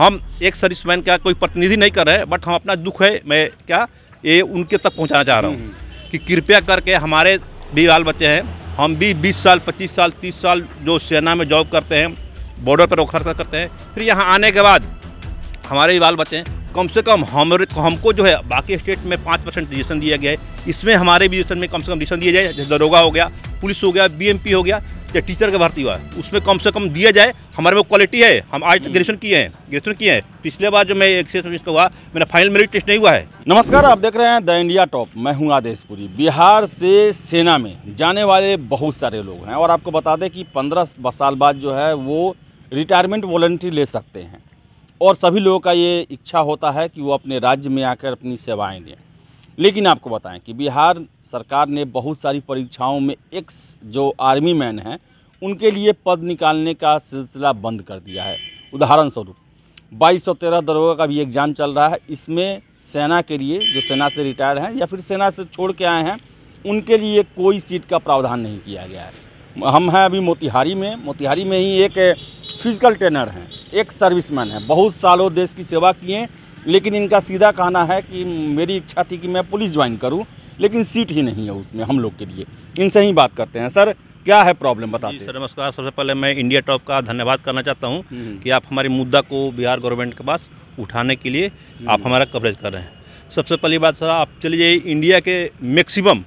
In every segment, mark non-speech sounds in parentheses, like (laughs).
हम एक सर्विसमैन का कोई प्रतिनिधि नहीं कर रहे बट हम अपना दुख है, मैं क्या, ये उनके तक पहुंचाना चाह रहा हूँ कि कृपया करके हमारे भी बाल बच्चे हैं, हम भी 20 साल 25 साल 30 साल जो सेना में जॉब करते हैं बॉर्डर पर रोखर करते हैं, फिर यहाँ आने के बाद हमारे भी बाल बच्चे हैं, कम से कम हम, हमको जो है बाकी स्टेट में पाँच परसेंट रिजर्वेशन दिया गया है, इसमें हमारे भी में कम से कम रिजर्वेशन दिया जाए, जैसे दरोगा हो गया, पुलिस हो गया बीएमपी हो गया या टीचर का भर्ती हुआ है उसमें कम से कम दिया जाए हमारे में क्वालिटी है हम आज तक ग्रेजुएशन किए हैं ग्रेजुएशन किए हैं। पिछले बार जो मैं एक सर्विस का हुआ मेरा फाइनल मेरिट टेस्ट नहीं हुआ है। नमस्कार आप देख रहे हैं द इंडिया टॉप मैं हूँ आदेशपुरी बिहार से सेना में जाने वाले बहुत सारे लोग हैं और आपको बता दें कि पंद्रह साल बाद जो है वो रिटायरमेंट वॉलंटरी ले सकते हैं। और सभी लोगों का ये इच्छा होता है कि वो अपने राज्य में आकर अपनी सेवाएँ दें। लेकिन आपको बताएँ कि बिहार सरकार ने बहुत सारी परीक्षाओं में एक्स जो आर्मी मैन हैं, उनके लिए पद निकालने का सिलसिला बंद कर दिया है। उदाहरण स्वरूप बाईस सौ तेरह दरोगा का भी एग्ज़ाम चल रहा है। इसमें सेना के लिए, जो सेना से रिटायर हैं या फिर सेना से छोड़ के आए हैं, उनके लिए कोई सीट का प्रावधान नहीं किया गया है। हम हैं अभी मोतिहारी में। मोतिहारी में ही एक फ़िज़िकल ट्रेनर हैं, एक सर्विसमैन है। बहुत सालों देश की सेवा किए लेकिन इनका सीधा कहना है कि मेरी इच्छा थी कि मैं पुलिस ज्वाइन करूँ लेकिन सीट ही नहीं है उसमें हम लोग के लिए। इनसे ही बात करते हैं। सर क्या है प्रॉब्लम बताते सर नमस्कार। सबसे पहले मैं इंडिया टॉप का धन्यवाद करना चाहता हूँ हम्म। कि आप हमारे मुद्दा को बिहार गवर्नमेंट के पास उठाने के लिए हम्म। आप हमारा कवरेज कर रहे हैं। सबसे पहली बात सर आप चले जाइए इंडिया के मैक्सिमम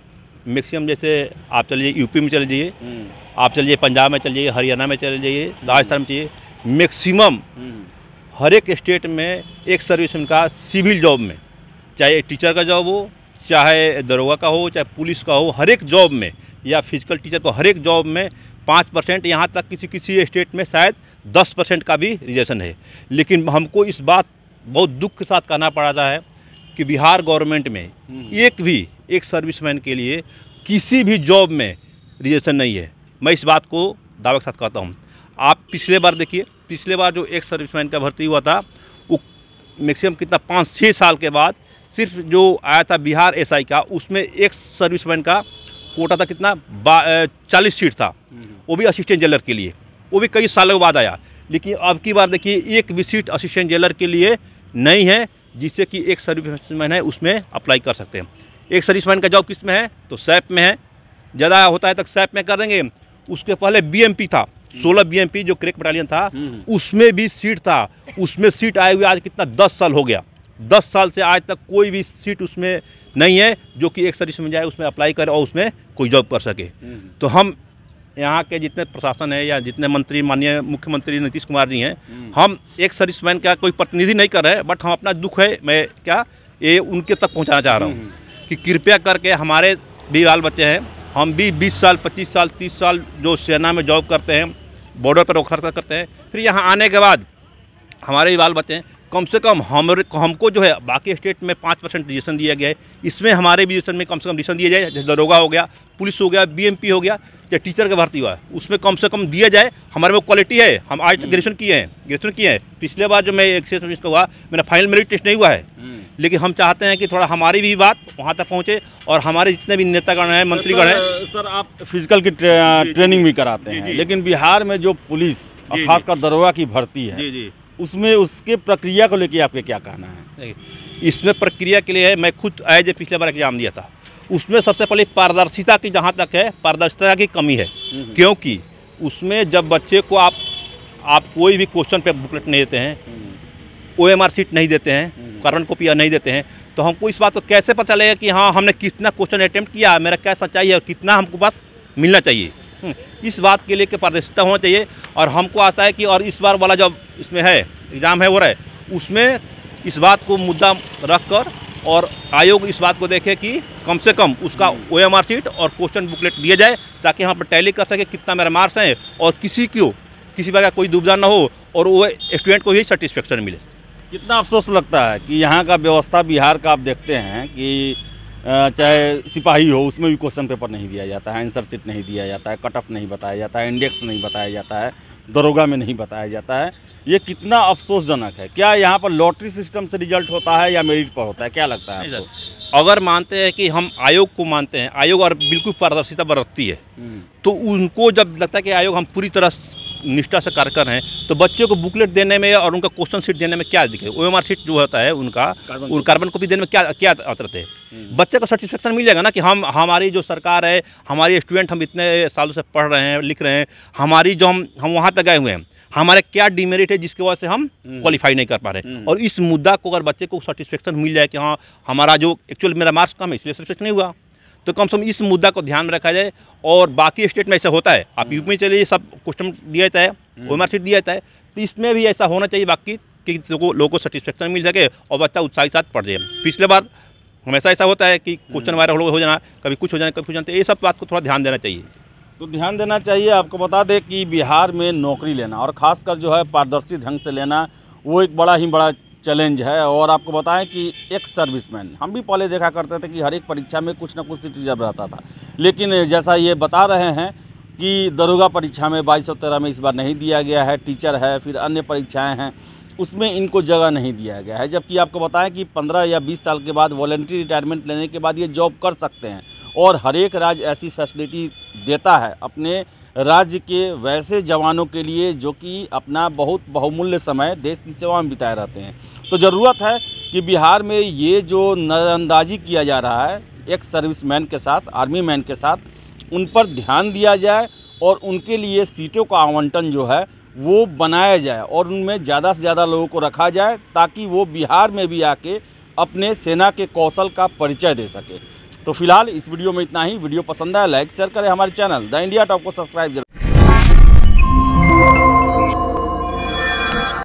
मैक्सिमम जैसे आप चले जाइए यूपी में चले जाइए हम्म, आप चले जाइए पंजाब में चले जाइए हरियाणा में चले जाइए राजस्थान में चलिए मैक्सिमम हर एक स्टेट में एक सर्विस का सिविल जॉब में चाहे टीचर का जॉब हो चाहे दरोगा का हो चाहे पुलिस का हो हर एक जॉब में या फ़िज़िकल टीचर को हर एक जॉब में पाँच परसेंट यहाँ तक किसी किसी स्टेट में शायद दस परसेंट का भी रिजर्वेशन है। लेकिन हमको इस बात बहुत दुख के साथ कहना पड़ रहा है कि बिहार गवर्नमेंट में हम्म। एक भी एक सर्विसमैन के लिए किसी भी जॉब में रिजर्वेशन नहीं है। मैं इस बात को दावे के साथ कहता हूँ। आप पिछले बार देखिए पिछले बार जो एक सर्विसमैन का भर्ती हुआ था, वो मैक्सिमम कितना पाँच छः साल के बाद सिर्फ़ जो आया था बिहार एसआई का, उसमें एक सर्विसमैन का कोटा था कितना चालीस सीट था। वो भी असिस्टेंट जेलर के लिए। वो भी कई सालों बाद आया। लेकिन अब की बार देखिए, एक भी सीट असिस्टेंट जेलर के लिए नहीं है, जिससे कि एक सर्विसमैन है, उसमें अप्लाई कर सकते हैं। एक सर्विसमैन का जॉब किसमें है? तो सैप में है। ज़्यादा होता है तक सैप में कर देंगे। उसके पहले बीएमपी था। सोलह बीएमपी जो क्रेक बटालियन था हम्म। उसमें भी सीट था। उसमें सीट आए हुए आज कितना? दस साल हो गया। दस साल से आज तक कोई भी सीट उसमें नहीं है जो कि एक सर्विस में जाए उसमें अप्लाई करे और उसमें कोई जॉब कर सके। हम्म, तो हम यहाँ के जितने प्रशासन है या जितने मंत्री माननीय मुख्यमंत्री नीतीश कुमार जी हैं हम्म। हम एक सर्विसमैन का कोई प्रतिनिधि नहीं कर रहे हैं बट हम अपना दुख है मैं क्या ये उनके तक पहुँचाना चाह रहा हूँ। कि कृपया करके हमारे भी बाल बच्चे हैं हम भी 20 साल 25 साल 30 साल जो सेना में जॉब करते हैं बॉर्डर पर रोक करते हैं। फिर यहाँ आने के बाद हमारे भी बाल बच्चे हैं। कम से कम हम हमको जो है बाकी स्टेट में पाँच परसेंट रिजर्वेशन दिया गया है। इसमें हमारे भी रिजर्वेशन में कम से कम रिजर्वेशन दिया जाए जैसे दरोगा हो गया पुलिस हो गया बीएमपी हो गया या टीचर का भर्ती हुआ है उसमें कम से कम दिया जाए हमारे में क्वालिटी है हम आज तक ग्रेजुएशन किए हैं ग्रेजुएशन किए हैं। पिछले बार जो मैं एक सर्विस का हुआ मेरा फाइनल मेरिट टेस्ट नहीं हुआ है। हम्म। लेकिन हम चाहते हैं कि थोड़ा हमारी भी बात वहाँ तक पहुँचे और हमारे जितने भी नेतागण हैं मंत्रीगण हैं सर, आप फ़िज़िकल की ट्रेनिंग भी कराते हैं। लेकिन बिहार में जो पुलिस और खासकर दरोगा की भर्ती है जी जी। उसमें उसके प्रक्रिया को लेकर आपके क्या कहना है इसमें प्रक्रिया के लिए है मैं खुद एज ए पिछले बार एग्ज़ाम दिया था उसमें सबसे पहले पारदर्शिता की जहाँ तक है पारदर्शिता की कमी है हम्म। क्योंकि उसमें जब बच्चे को आप आप कोई भी क्वेश्चन पे बुकलेट नहीं देते हैं ओ एम आर सीट नहीं देते हैं हम्म। कारण कॉपी नहीं देते हैं तो हमको इस बात को कैसे पता चलेगा कि हाँ हमने कितना क्वेश्चन अटैम्प्ट किया मेरा क्या सच्चाई है और कितना हमको पास मिलना चाहिए हम्म, (laughs) इस बात के लिए कि पारदर्शिता होना चाहिए। और हमको आशा है कि और इस बार वाला जो इसमें है, एग्ज़ाम है वो रहा। उसमें इस बात को मुद्दा रख कर और आयोग इस बात को देखे कि कम से कम उसका ओ एम आर और क्वेश्चन बुकलेट दिया जाए, ताकि यहाँ पर टैली कर सके कितना मेरा मार्क्स है और किसी को, किसी प्रकार कोई दुविधा ना हो और वो स्टूडेंट को ही सेटिस्फेक्शन मिले। कितना अफसोस लगता है कि यहाँ का व्यवस्था बिहार का आप देखते हैं कि चाहे सिपाही हो उसमें भी क्वेश्चन पेपर नहीं दिया जाता है आंसर सीट नहीं दिया जाता है कट ऑफ़ नहीं बताया जाता है इंडेक्स नहीं बताया जाता है दरोगा में नहीं बताया जाता है। ये कितना अफसोसजनक है। क्या यहाँ पर लॉटरी सिस्टम से रिज़ल्ट होता है या मेरिट पर होता है? क्या लगता है आपको? अगर मानते हैं कि हम आयोग को मानते हैं आयोग और बिल्कुल पारदर्शिता बरतती है हम्म, तो उनको जब लगता है कि आयोग हम पूरी तरह निष्ठा से कार्य कर रहे हैं तो बच्चों को बुकलेट देने में और उनका क्वेश्चन सीट देने में क्या दिक्कत ओ एम आर सीट जो होता है उनका कार्बन और कार्बन कॉपी देने में क्या क्या अतरत है? बच्चे को सर्टिफिकेशन मिल जाएगा ना कि हम हमारी जो सरकार है हमारे स्टूडेंट हम इतने सालों से पढ़ रहे हैं लिख रहे हैं हमारी जो हम हम वहाँ तक गए हुए हैं हमारे क्या डिमेरिट है जिसकी वजह से हम क्वालिफाई नहीं कर पा रहे और इस मुद्दा को अगर बच्चे को सेटिस्फेक्शन मिल जाए कि हाँ हमारा जो एक्चुअल मेरा मार्क्स कम है इसलिए सेटिस्फेक्शन नहीं हुआ। तो कम से कम इस मुद्दा को ध्यान में रखा जाए और बाकी स्टेट में ऐसा होता है। आप यूपी में चलिए सब क्वेश्चन दिया जाता है ओ सीट दिया जाता है तो इसमें भी ऐसा होना चाहिए बाकी कि लोगों को सेटिस्फेक्शन मिल सके और बच्चा उत्साह के साथ पढ़ जाए। पिछले बार हमेशा ऐसा होता है कि क्वेश्चन वायरल हो जाना कभी कुछ हो जाना कभी कुछ जाना तो ये सब बात को थोड़ा ध्यान देना चाहिए। तो ध्यान देना चाहिए आपको बता दें कि बिहार में नौकरी लेना और ख़ासकर जो है पारदर्शी ढंग से लेना वो एक बड़ा ही बड़ा चैलेंज है और आपको बताएँ कि एक्स सर्विसमैन हम भी पहले देखा करते थे कि हर एक परीक्षा में कुछ ना कुछ सीट रिज़र्व रहता था। लेकिन जैसा ये बता रहे हैं कि दरोगा परीक्षा में बाईस सौ तेरह में इस बार नहीं दिया गया है टीचर है, फिर अन्य परीक्षाएँ हैं, उसमें इनको जगह नहीं दिया गया है। जबकि आपको बताएँ कि 15 या 20 साल के बाद वॉलेंट्री रिटायरमेंट लेने के बाद ये जॉब कर सकते हैं और हर एक राज्य ऐसी फैसिलिटी देता है अपने राज्य के वैसे जवानों के लिए जो कि अपना बहुत बहुमूल्य समय देश की सेवा में बिताए रहते हैं। तो ज़रूरत है कि बिहार में ये जो नज़रअंदाजी किया जा रहा है, एक सर्विसमैन के साथ, आर्मी मैन के साथ, उन पर ध्यान दिया जाए और उनके लिए सीटों का आवंटन जो है, वो बनाया जाए और उनमें ज़्यादा से ज़्यादा लोगों को रखा जाए ताकि वो बिहार में भी आके अपने सेना के कौशल का परिचय दे सके। तो फ़िलहाल इस वीडियो में इतना ही। वीडियो पसंद आया लाइक शेयर करें हमारे चैनल द इंडिया टॉप को सब्सक्राइब